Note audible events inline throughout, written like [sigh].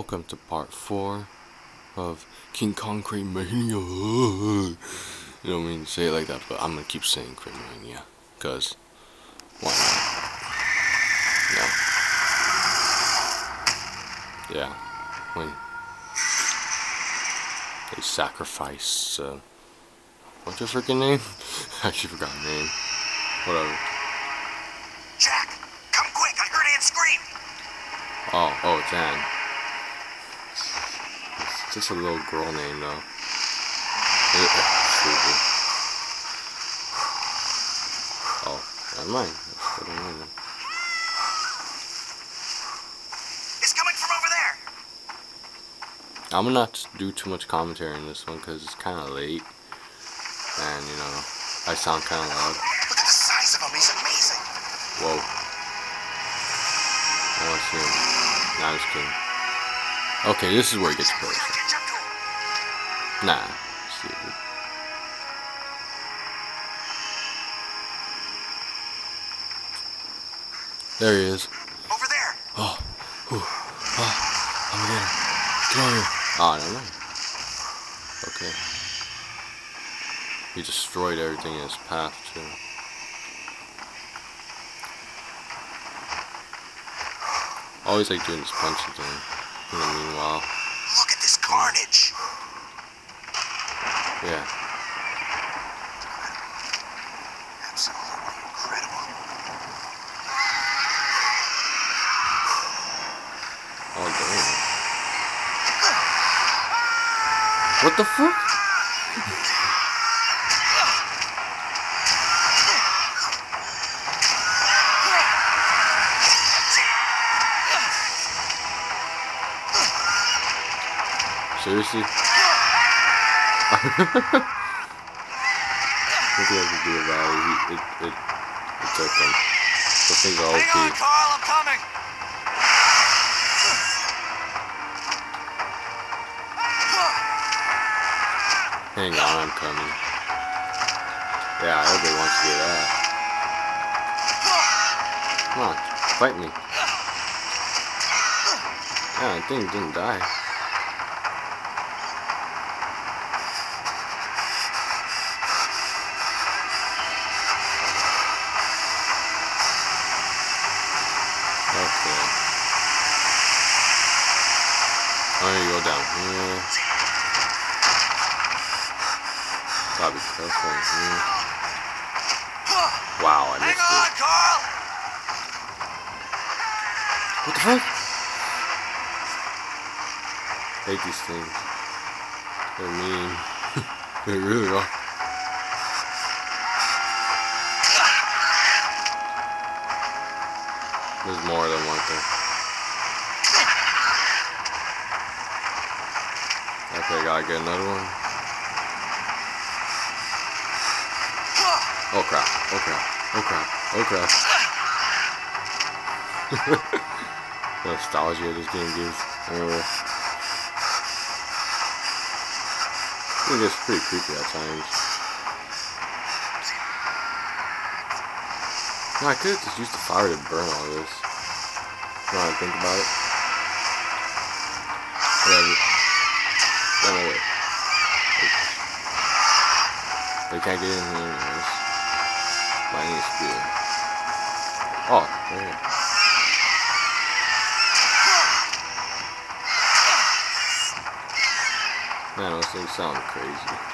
Welcome to part 4 of King Kong Crate Mania. You don't mean to say it like that, but I'm gonna keep saying Crate Mania. Because, why not? Yeah. Yeah. When they sacrifice, uh, what's your freaking name? [laughs] I actually forgot her name. Whatever. Jack, come quick! I heard Ann scream! Oh, oh, it's Anne. It's just a little girl name, though. Uh, oh, never mind. That's what I mean. It's coming from over there! I'm gonna not do too much commentary on this one because it's kind of late, and you know, I sound kind of loud. Look at the size of him, he's amazing! Whoa. I want to see him. I'm just kidding. Okay, this is where it gets Jack, Nah, stupid. There he is. Over there! Oh, whew, oh, I'm gonna get over here. Oh, oh never mind. Okay. He destroyed everything in his path, too. Always like doing this punching thing. In the meanwhile, Look at this carnage! Yeah. Absolutely incredible. Oh, damn. What the fuck? Seriously? Nothing I can do about it. He, it, it, it took him. The thing's are Hang on, Carl, I'm coming! Hang on, I'm coming. Yeah, everybody wants to do that. Come on, fight me. Yeah, I think it didn't die. Okay. I'm gonna go down here. Gotta be careful here. Wow, I Hang missed on, it. Carl! What the fuck? hate these things. They're mean. [laughs] they really are. There's more than one aren't? Okay, gotta get another one. Oh crap, oh crap, oh crap, oh crap. [laughs] nostalgia this game gives. Anyway. It gets pretty creepy at times. No, I could have just used the fire to burn all this. Now I think about it. Whatever. No, wait. They can't get in here anyways. But I need a spear. Oh, right here. Man, those things sound crazy. [laughs]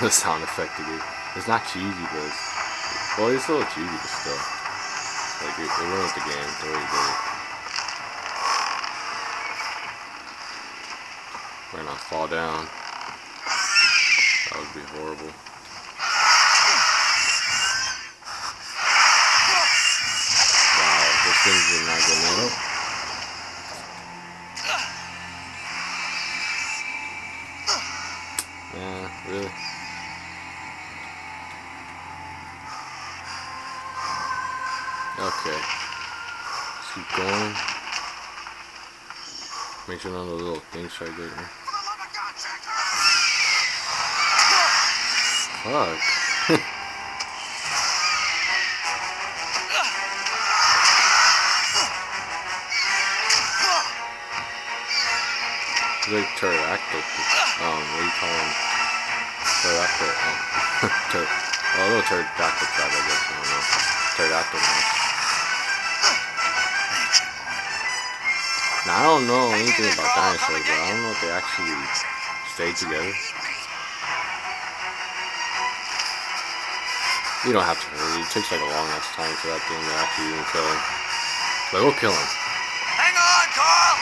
The, the sound effect is. It's not cheesy, but it's, well, it's a little cheesy, but still. Like, it, it ruins the game. It really did it. Better not fall down. That would be horrible. Wow, those things are not it up. Yeah, really. Okay. Let's keep going. Make sure none of those little things try to get me. The! Fuck. Like pterodactyl. Um, what do you call him? Pterodactyl. [laughs] Tur oh, a little pterodactyl tribe, I guess. I don't know. Pterodactyl. Now, I don't know anything about dinosaurs, but I don't know if they actually stay together. You don't have to hurry. It takes like a long ass time for that thing to actually even kill him. But we'll kill him. Hang on, Carl!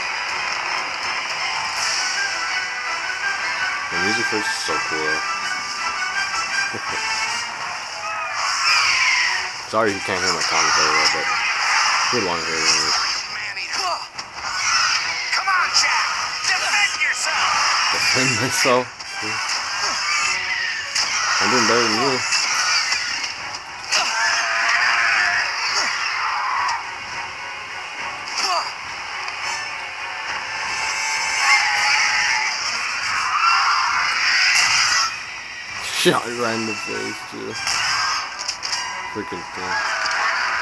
The music first is so cool. [laughs] Sorry you can't hear my commentary but you'd want to hear it anyways. Defend myself. I'm doing better than you. Shot right in the face, too. Freaking thing.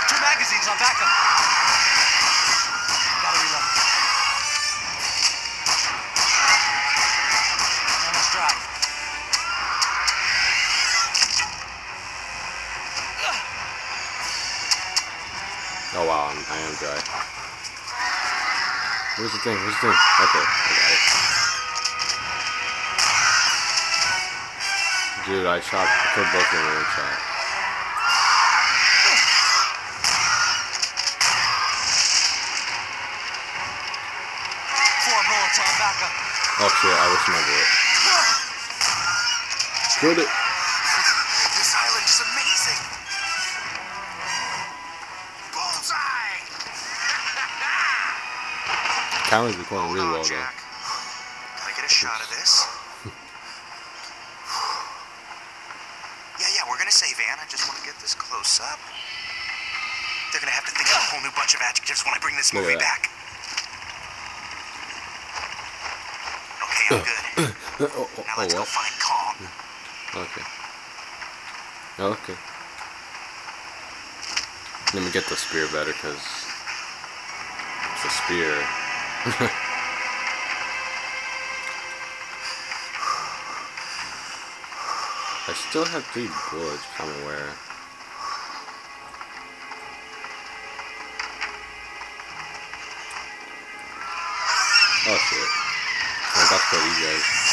Two magazines on backup. I am dry. Where's the thing? Where's the thing? Okay, I got it. Dude, I shot, I killed both of them in one shot. Four bullets on backup. Oh shit, I wish my bullet. Shoot it. Camera's recording really well though. Jack. Can I get a shot of this? [sighs] yeah, yeah, we're gonna save Anne. I just want to get this close up. They're gonna have to think of a whole new bunch of adjectives when I bring this movie back. Okay, I'm good. [clears throat] oh, oh, Now oh, let's go find Kong. Okay. Okay. Let me get the spear better, because it's a spear. I still have three bullets, I'm. Oh shit. I got to these guys.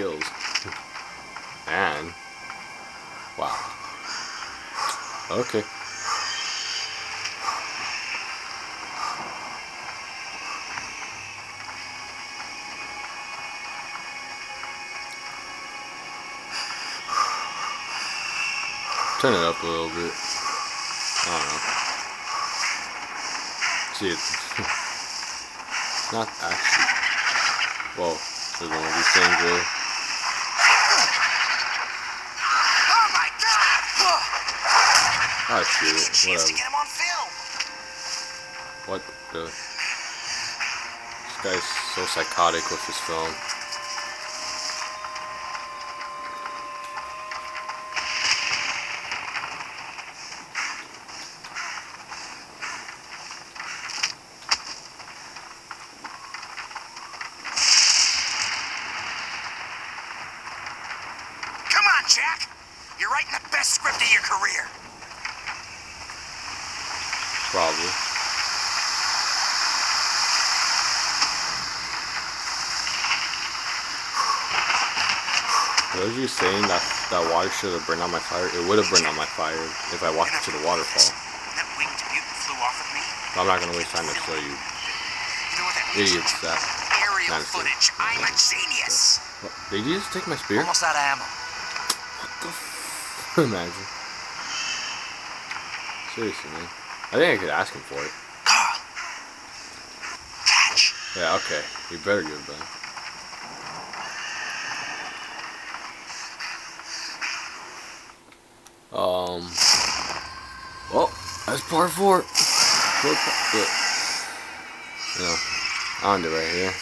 Skills. And wow. Okay. Turn it up a little bit. I don't know. See it. [laughs] Not actually. Whoa. There's one of these things really. Oh my god! Shoot Need a it. chance to get him on film. What the? This guy's so psychotic with his film. Come on, Jack. You're writing the best script of your career. Probably. Was you saying that that water should have burned out my fire? It would have burned out my fire if I walked to the waterfall. That winged mutant flew off of me, I'm not gonna waste time to show you you know what that means? idiots that. Aerial Not a thing. footage. I'm a genius. What, did you just take my spear? Almost out of ammo. What the? [laughs] Imagine. Seriously, man. I think I could ask him for it. Carl. Catch. Yeah, okay. You better give it back. Um. Well, that's part four. Four part, look. You know, on to right here.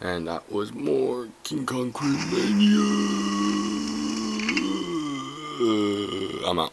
And that was more King Kong Crew Mania. I'm out.